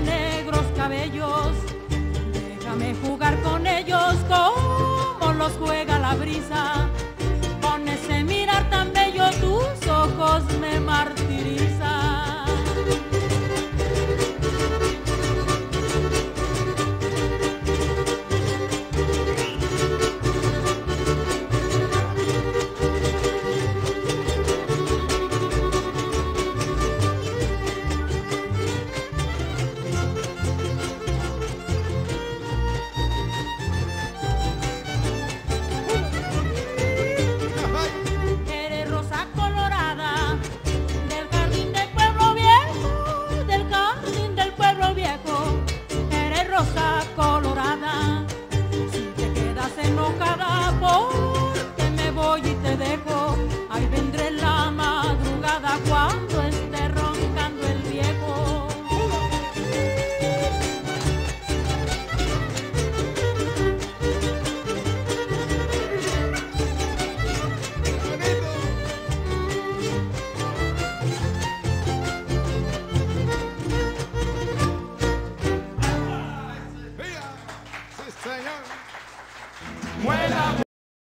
negros cabellos. Déjame jugar con ellos como los juega la brisa When I'm.